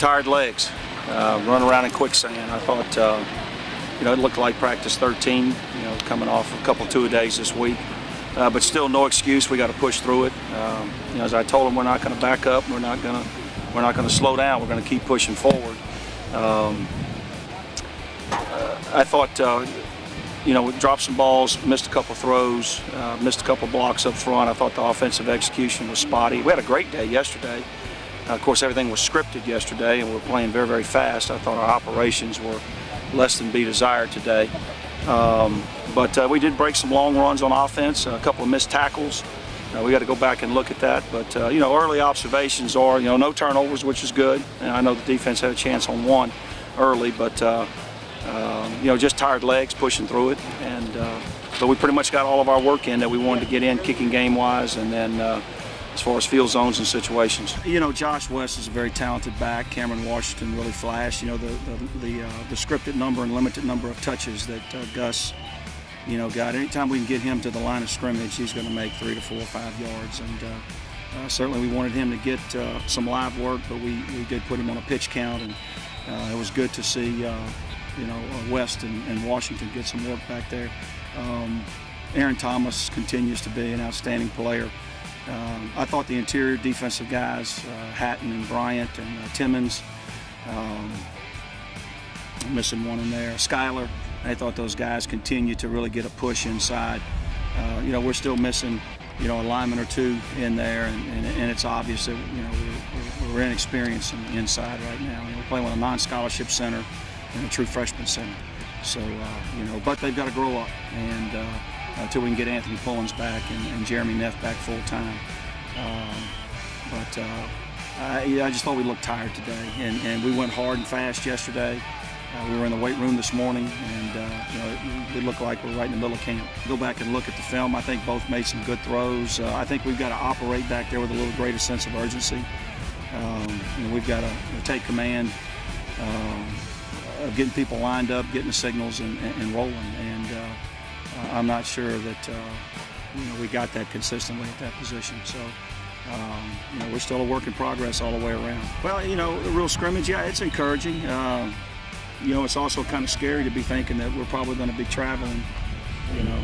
tired legs, uh, running around in quicksand. I thought, uh, you know, it looked like practice 13, you know, coming off a couple two-a-days this week. Uh, but still, no excuse. We got to push through it. Um, you know, as I told them, we're not going to back up. We're not going to, we're not going to slow down. We're going to keep pushing forward. Um, I thought, uh, you know, we dropped some balls, missed a couple throws, uh, missed a couple blocks up front. I thought the offensive execution was spotty. We had a great day yesterday. Uh, of course, everything was scripted yesterday, and we are playing very, very fast. I thought our operations were less than be desired today. Um, but uh, we did break some long runs on offense, a couple of missed tackles. Uh, we got to go back and look at that. But, uh, you know, early observations are, you know, no turnovers, which is good. And I know the defense had a chance on one early, but, uh, um, you know, just tired legs pushing through it. And uh, but we pretty much got all of our work in that we wanted to get in kicking game-wise. And then uh, as far as field zones and situations. You know, Josh West is a very talented back. Cameron Washington really flashed. You know, the the the, uh, the scripted number and limited number of touches that uh, Gus, you know, got. Anytime we can get him to the line of scrimmage, he's going to make three to four or five yards. And uh, uh, certainly, we wanted him to get uh, some live work, but we we did put him on a pitch count, and uh, it was good to see. you know, West and, and, Washington get some work back there. Um, Aaron Thomas continues to be an outstanding player. Um, I thought the interior defensive guys, uh, Hatton and Bryant and uh, Timmons, um, missing one in there, Skyler, I thought those guys continued to really get a push inside. Uh, you know, we're still missing, you know, a lineman or two in there, and, and, and it's obvious that, you know, we're, we're inexperienced inside right now. we're playing with a non-scholarship center and a true freshman center. So, uh, you know, but they've got to grow up, and uh, until we can get Anthony Pullins back and, and Jeremy Neff back full time. Um, but uh, I, I, just thought we looked tired today, and, and we went hard and fast yesterday. Uh, we were in the weight room this morning, and uh, you know, it, it, looked like we're right in the middle of camp. Go back and look at the film. I think both made some good throws. Uh, I think we've got to operate back there with a little greater sense of urgency. Um, you know, we've got to take command um, of getting people lined up, getting the signals, and, and, and rolling. And I'm not sure that uh, you know we got that consistently at that position. So. Um, you know, we're still a work in progress all the way around. Well, you know, the real scrimmage, yeah, it's encouraging. Uh, you know, it's also kind of scary to be thinking that we're probably going to be traveling, you know,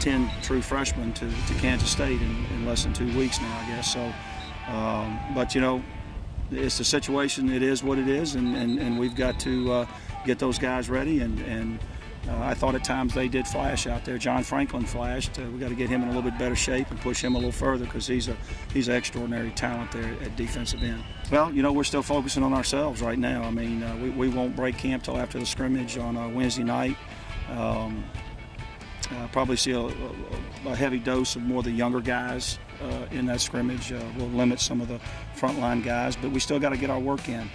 10 true freshmen to, to Kansas State in, in less than two weeks now, I guess. So, um, but, you know, it's the situation. It is what it is, and, and, and we've got to uh, get those guys ready and, and uh, I thought at times they did flash out there. John Franklin flashed. Uh, we got to get him in a little bit better shape and push him a little further because he's a he's an extraordinary talent there at defensive end. Well, you know we're still focusing on ourselves right now. I mean uh, we, we won't break camp till after the scrimmage on uh, Wednesday night. Um, uh, probably see a, a, heavy dose of more of the younger guys uh, in that scrimmage. we'll limit some of the frontline guys, but we still got to get our work in.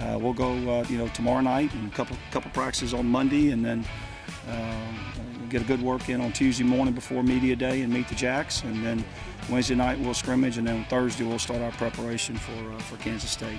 Uh, we'll go, uh, you know, tomorrow night and a couple couple practices on Monday, and then um, get a good work in on Tuesday morning before media day and meet the Jacks, and then Wednesday night we'll scrimmage, and then Thursday we'll start our preparation for uh, for Kansas State.